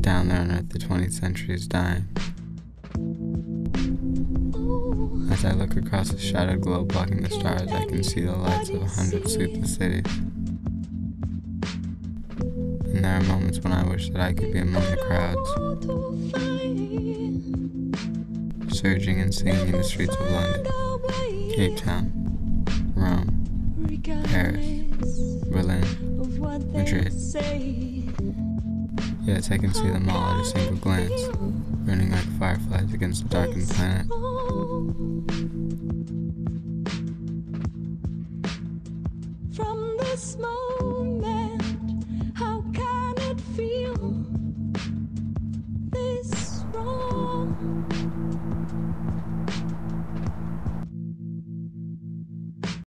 Down there on Earth, the 20th century is dying. As I look across the shadowed globe blocking the stars, I can see the lights of a hundred sleepless cities and there are moments when I wish that I could be among the crowds, surging and singing in the streets of London, Cape Town, Rome, Paris, Berlin, Madrid. Yes, I can see them all at a single glance, burning like fireflies against the darkened planet. From this moment.